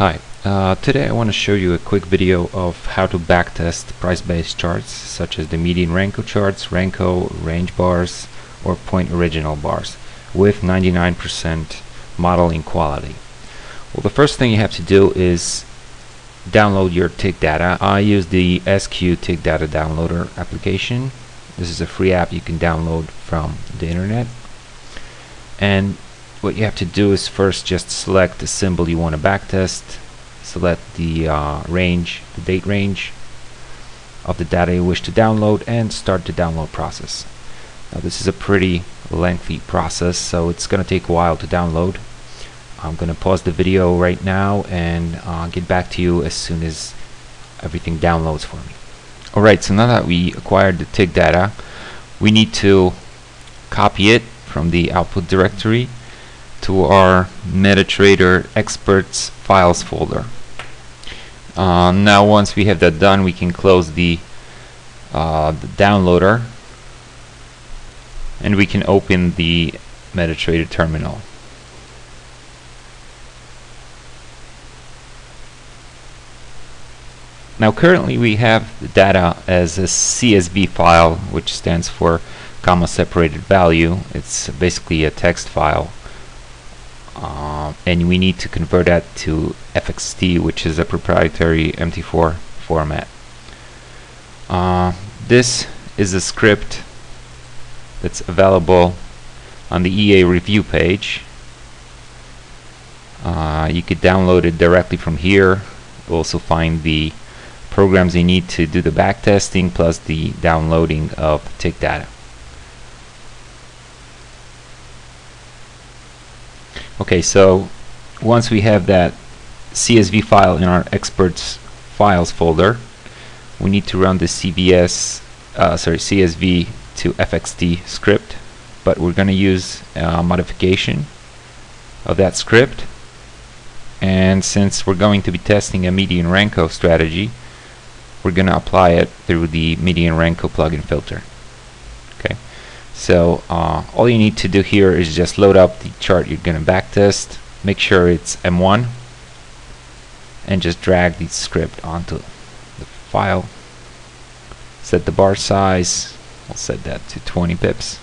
Hi, uh, today I want to show you a quick video of how to backtest price-based charts such as the median Renko charts, Renko, range bars, or point original bars with 99% modeling quality. Well, the first thing you have to do is download your tick data. I use the SQ Tick Data Downloader application. This is a free app you can download from the internet. And what you have to do is first just select the symbol you want to backtest, select the uh, range, the date range of the data you wish to download, and start the download process. Now this is a pretty lengthy process, so it's going to take a while to download. I'm going to pause the video right now and uh, get back to you as soon as everything downloads for me. Alright, so now that we acquired the tick data, we need to copy it from the output directory to our MetaTrader experts files folder. Uh, now once we have that done we can close the, uh, the downloader and we can open the MetaTrader terminal. Now currently we have the data as a CSV file which stands for comma separated value. It's basically a text file uh, and we need to convert that to FXT which is a proprietary MT4 format. Uh, this is a script that's available on the EA review page. Uh, you could download it directly from here. You'll also find the programs you need to do the backtesting plus the downloading of tick data. Okay, so once we have that CSV file in our experts files folder, we need to run the CVS, uh, sorry, CSV to FXT script, but we're going to use a modification of that script. And since we're going to be testing a median Renko strategy, we're going to apply it through the median Renko plugin filter. So uh, all you need to do here is just load up the chart you're going to backtest, make sure it's M1, and just drag the script onto the file. Set the bar size, I'll set that to 20 pips.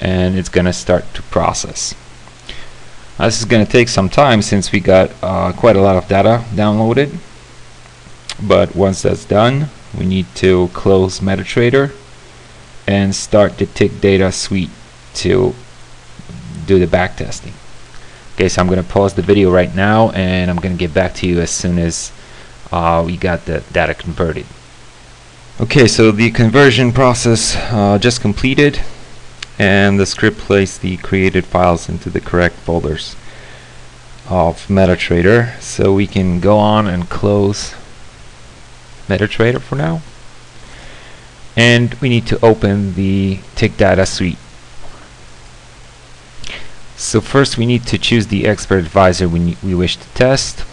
And it's going to start to process. Now this is going to take some time since we got uh, quite a lot of data downloaded but once that's done we need to close MetaTrader and start the tick data suite to do the backtesting okay so I'm gonna pause the video right now and I'm gonna get back to you as soon as uh, we got the data converted. Okay so the conversion process uh, just completed and the script placed the created files into the correct folders of MetaTrader. So we can go on and close MetaTrader for now. And we need to open the Tick Data Suite. So first we need to choose the expert advisor we, we wish to test.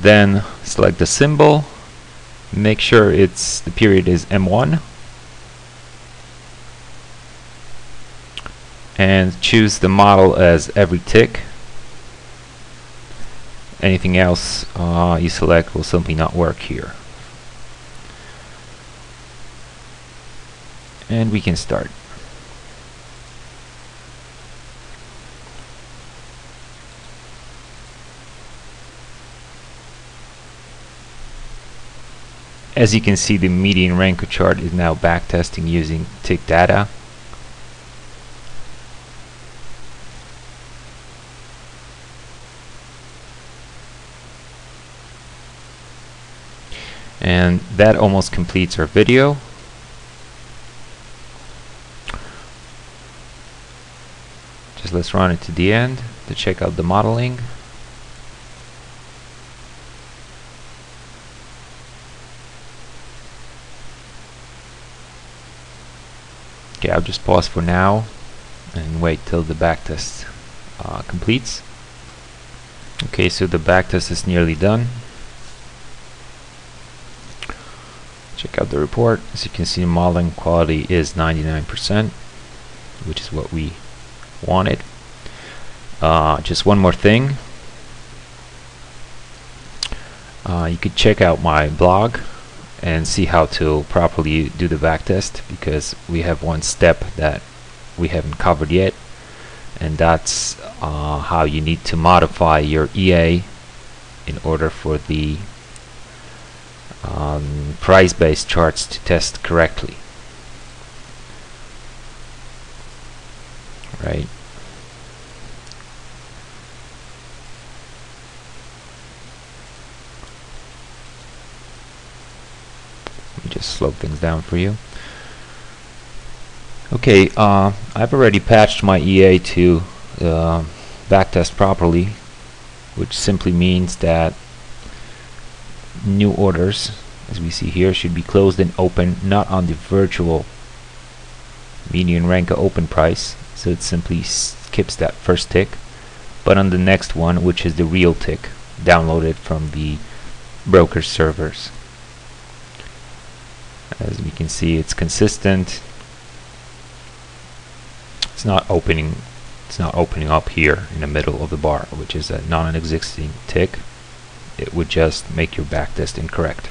Then select the symbol. Make sure it's the period is M1. And choose the model as every tick anything else uh, you select will simply not work here. And we can start. As you can see the median Renko chart is now backtesting using tick data and that almost completes our video. Just let's run it to the end to check out the modeling. Okay I'll just pause for now and wait till the backtest uh, completes. Okay so the backtest is nearly done Check out the report. As you can see, modeling quality is 99%. which is what we wanted. Uh, just one more thing. Uh, you could check out my blog and see how to properly do the backtest because we have one step that we haven't covered yet and that's uh, how you need to modify your EA in order for the um, price-based charts to test correctly. Right? Let me just slow things down for you. Okay uh, I've already patched my EA to uh, backtest properly which simply means that new orders as we see here should be closed and open not on the virtual median Renko open price. So it simply skips that first tick. But on the next one which is the real tick downloaded from the broker servers. As we can see it's consistent. It's not opening it's not opening up here in the middle of the bar which is a non-existing tick it would just make your backtest incorrect.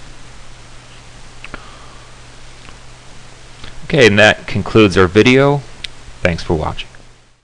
Okay, and that concludes our video. Thanks for watching.